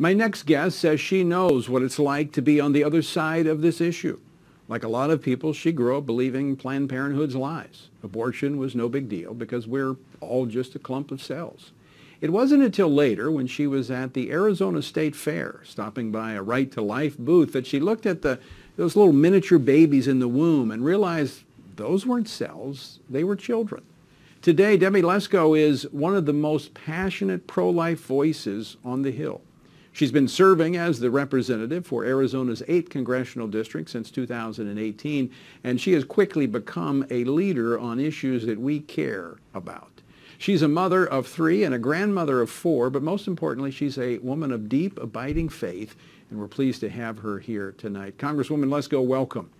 My next guest says she knows what it's like to be on the other side of this issue. Like a lot of people, she grew up believing Planned Parenthood's lies. Abortion was no big deal because we're all just a clump of cells. It wasn't until later when she was at the Arizona State Fair, stopping by a Right to Life booth, that she looked at the, those little miniature babies in the womb and realized those weren't cells, they were children. Today, Debbie Lesko is one of the most passionate pro-life voices on the Hill. She's been serving as the representative for Arizona's 8th congressional district since 2018, and she has quickly become a leader on issues that we care about. She's a mother of three and a grandmother of four, but most importantly, she's a woman of deep, abiding faith, and we're pleased to have her here tonight. Congresswoman Lesko, welcome.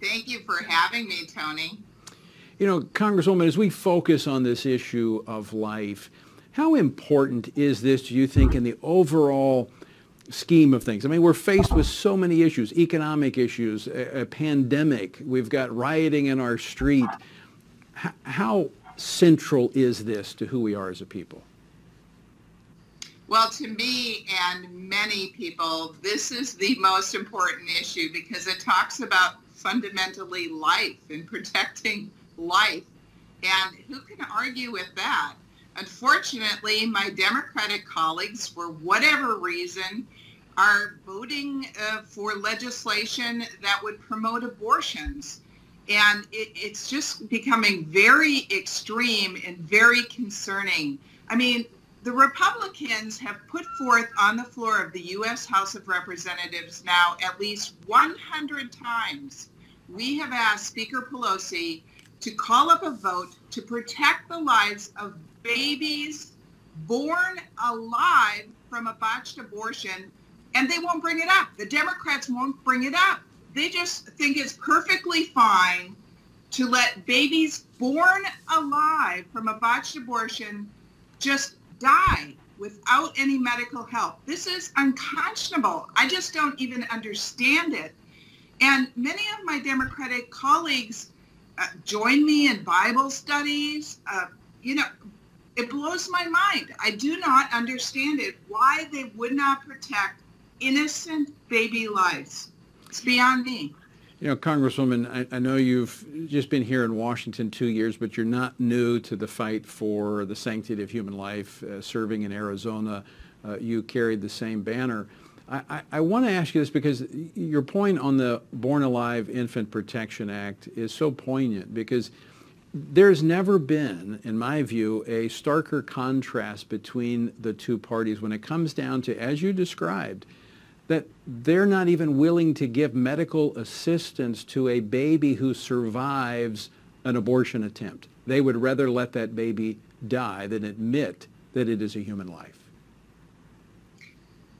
Thank you for having me, Tony. You know, Congresswoman, as we focus on this issue of life, how important is this, do you think, in the overall scheme of things? I mean, we're faced with so many issues, economic issues, a, a pandemic, we've got rioting in our street. H- how central is this to who we are as a people? Well, to me and many people, this is the most important issue because it talks about fundamentally life and protecting life. And who can argue with that? Unfortunately, my Democratic colleagues, for whatever reason, are voting uh, for legislation that would promote abortions. And it, it's just becoming very extreme and very concerning. I mean, the Republicans have put forth on the floor of the U.S. House of Representatives now at least 100 times. We have asked Speaker Pelosi to call up a vote to protect the lives of babies born alive from a botched abortion, and they won't bring it up. The Democrats won't bring it up. They just think it's perfectly fine to let babies born alive from a botched abortion just die without any medical help. This is unconscionable. I just don't even understand it. And many of my Democratic colleagues uh, join me in Bible studies. Uh, you know, it blows my mind. I do not understand it. Why they would not protect innocent baby lives. It's beyond me. You know, Congresswoman, I, I, know you've just been here in Washington two years, but you're not new to the fight for the sanctity of human life. Uh, serving in Arizona, uh, you carried the same banner. I, I, want to ask you this because your point on the Born Alive Infant Protection Act is so poignant because there's never been, in my view, a starker contrast between the two parties when it comes down to, as you described, that they're not even willing to give medical assistance to a baby who survives an abortion attempt. They would rather let that baby die than admit that it is a human life.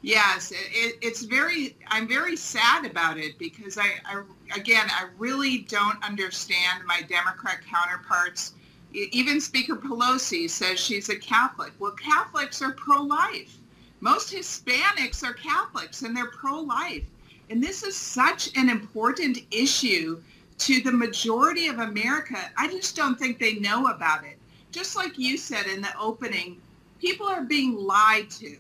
Yes, it, it's very, I'm very sad about it because I, I, again, I really don't understand my Democrat counterparts. Even Speaker Pelosi says she's a Catholic. Well, Catholics are pro-life. Most Hispanics are Catholics and they're pro-life. And this is such an important issue to the majority of America. I just don't think they know about it. Just like you said in the opening, people are being lied to.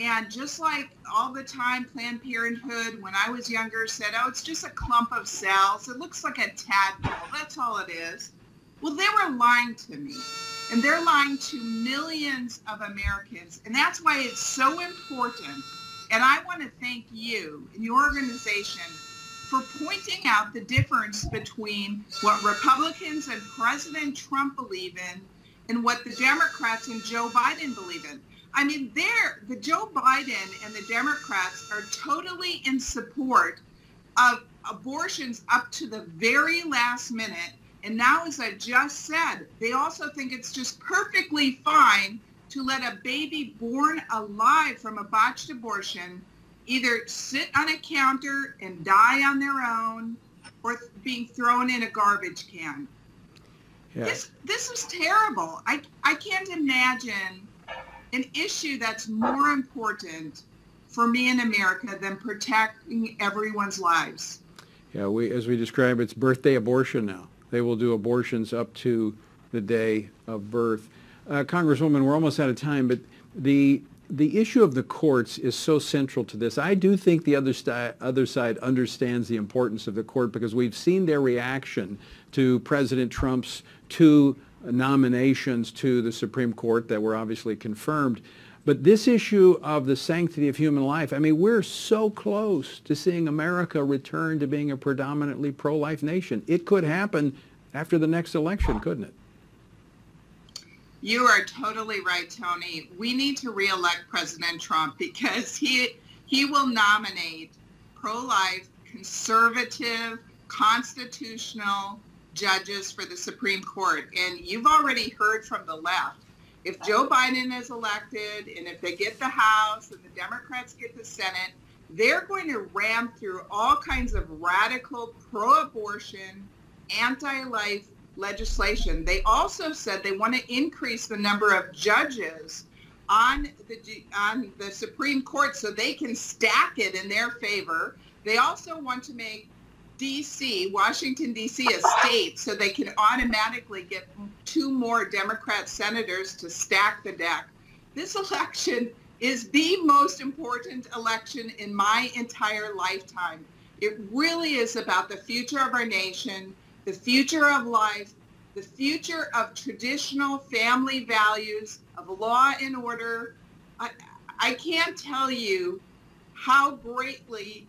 And just like all the time, Planned Parenthood, when I was younger, said, oh, it's just a clump of cells. It looks like a tadpole. That's all it is. Well, they were lying to me. And they're lying to millions of Americans. And that's why it's so important. And I want to thank you and your organization for pointing out the difference between what Republicans and President Trump believe in and what the Democrats and Joe Biden believe in. I mean, they're, the Joe Biden and the Democrats are totally in support of abortions up to the very last minute and now, as I just said, they also think it's just perfectly fine to let a baby born alive from a botched abortion either sit on a counter and die on their own or being thrown in a garbage can. Yeah. This, this is terrible. I, I can't imagine an issue that's more important for me in America than protecting everyone's lives. Yeah, we, as we describe, it's birthday abortion now. They will do abortions up to the day of birth. Uh, Congresswoman, we're almost out of time, but the the issue of the courts is so central to this. I do think the other, sti- other side understands the importance of the court because we've seen their reaction to President Trump's two nominations to the Supreme Court that were obviously confirmed. But this issue of the sanctity of human life, I mean, we're so close to seeing America return to being a predominantly pro-life nation. It could happen after the next election, couldn't it? You are totally right, Tony. We need to reelect President Trump because he he will nominate pro-life, conservative, constitutional judges for the Supreme Court. And you've already heard from the left. If Joe Biden is elected and if they get the House and the Democrats get the Senate, they're going to ram through all kinds of radical pro-abortion, anti-life legislation. They also said they want to increase the number of judges on the on the Supreme Court so they can stack it in their favor. They also want to make D.C., Washington, D.C., a state so they can automatically get two more Democrat senators to stack the deck. This election is the most important election in my entire lifetime. It really is about the future of our nation, the future of life, the future of traditional family values, of law and order. I, I can't tell you how greatly,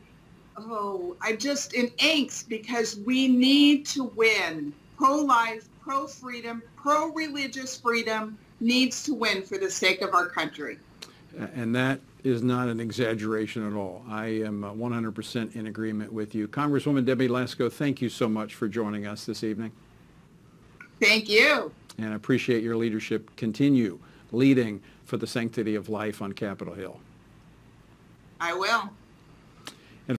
oh, I'm just in angst because we need to win. Pro-life, pro-freedom, pro-religious freedom needs to win for the sake of our country. And that is not an exaggeration at all. I am uh, 100% in agreement with you. Congresswoman Debbie Lesko, thank you so much for joining us this evening. Thank you. And I appreciate your leadership. Continue leading for the sanctity of life on Capitol Hill. I will.